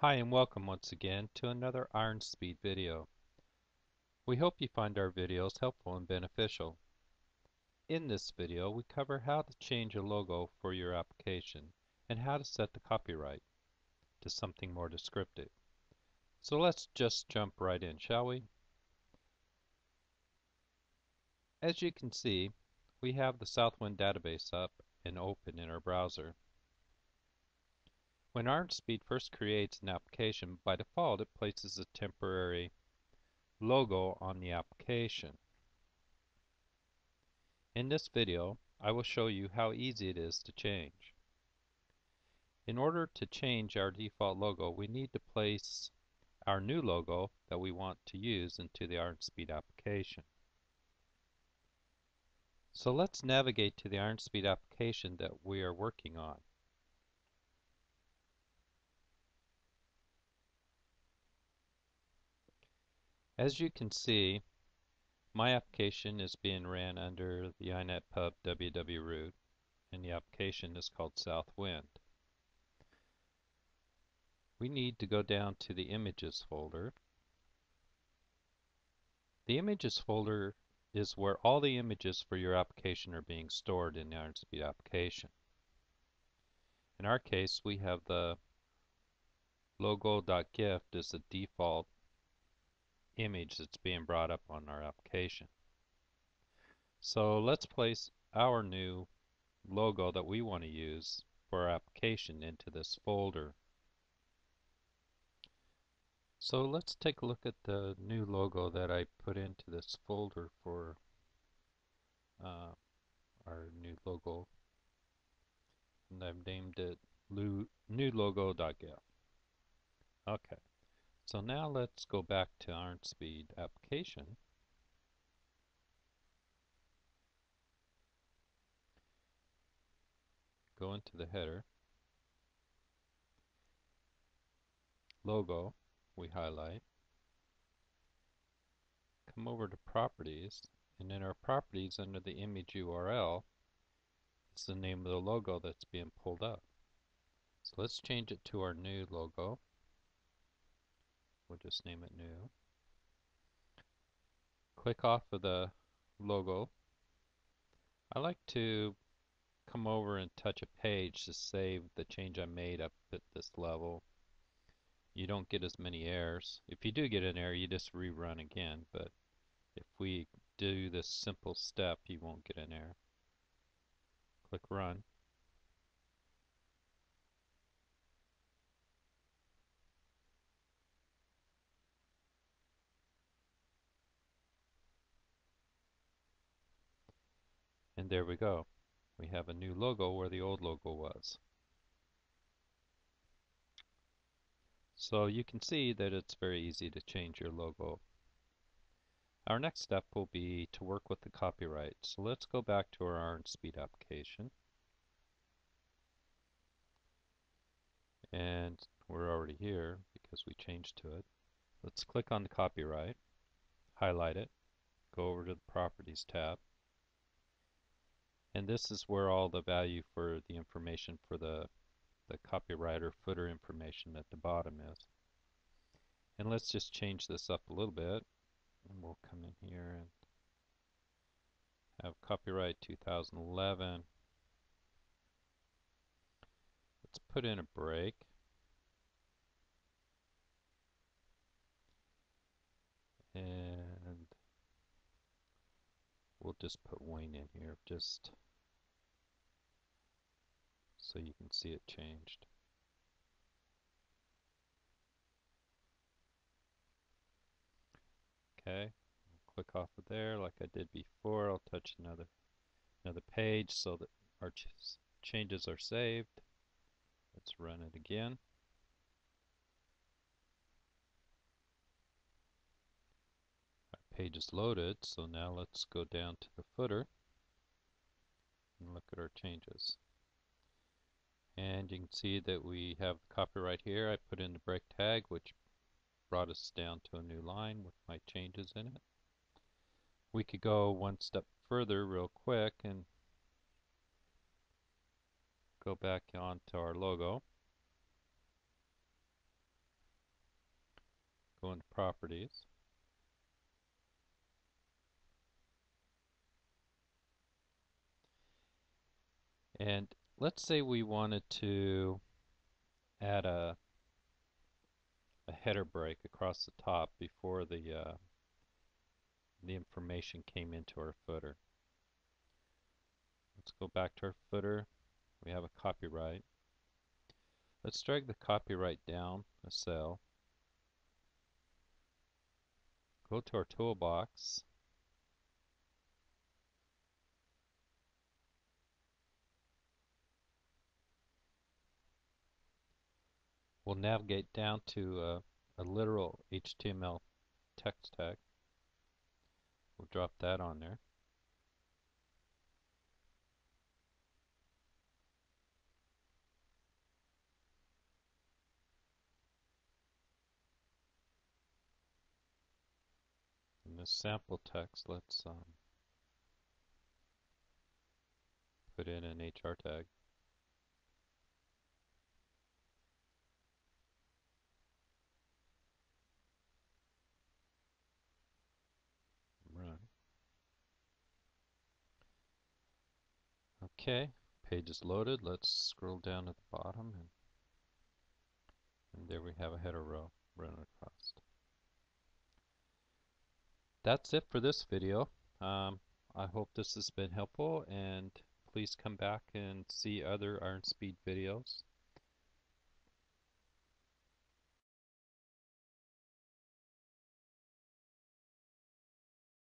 Hi and welcome once again to another Iron Speed video. We hope you find our videos helpful and beneficial. In this video we cover how to change a logo for your application and how to set the copyright to something more descriptive. So let's just jump right in, shall we? As you can see, we have the Southwind database up and open in our browser. When IronSpeed first creates an application, by default it places a temporary logo on the application. In this video, I will show you how easy it is to change. In order to change our default logo, we need to place our new logo that we want to use into the IronSpeed application. So let's navigate to the IronSpeed application that we are working on. As you can see, my application is being ran under the inetpub www root, and the application is called Southwind. We need to go down to the images folder. The images folder is where all the images for your application are being stored in the IronSpeed application. In our case, we have the logo.gif as the default image that's being brought up on our application. So let's place our new logo that we want to use for our application into this folder. So let's take a look at the new logo that I put into this folder for uh, our new logo. And I've named it new logo.gif. Okay. So now let's go back to IronSpeed application. Go into the header. Logo, we highlight. Come over to properties, and in our properties under the image URL, it's the name of the logo that's being pulled up. So let's change it to our new logo. We'll just name it new. Click off of the logo. I like to come over and touch a page to save the change I made up at this level. You don't get as many errors. If you do get an error, you just rerun again, but if we do this simple step, you won't get an error. Click Run. And there we go. We have a new logo where the old logo was. So you can see that it's very easy to change your logo. Our next step will be to work with the copyright. So let's go back to our IronSpeed application. And we're already here because we changed to it. Let's click on the copyright, highlight it, go over to the Properties tab, and this is where all the value for the information for the the copywriter footer information at the bottom is. And let's just change this up a little bit. And we'll come in here and have copyright 2011. Let's put in a break. And we'll just put Wayne in here just so you can see it changed. Okay, click off of there like I did before. I'll touch another another page so that our ch changes are saved. Let's run it again. Page is loaded, so now let's go down to the footer and look at our changes. And you can see that we have copyright here. I put in the break tag, which brought us down to a new line with my changes in it. We could go one step further real quick and go back onto our logo. go into properties. And let's say we wanted to add a a header break across the top before the uh, the information came into our footer. Let's go back to our footer. We have a copyright. Let's drag the copyright down a cell. Go to our toolbox. We'll navigate down to uh, a literal HTML text tag. We'll drop that on there. In this sample text, let's um, put in an HR tag. Run. Okay, page is loaded. Let's scroll down at the bottom and, and there we have a header row running across that's it for this video. Um, I hope this has been helpful and please come back and see other Iron Speed videos.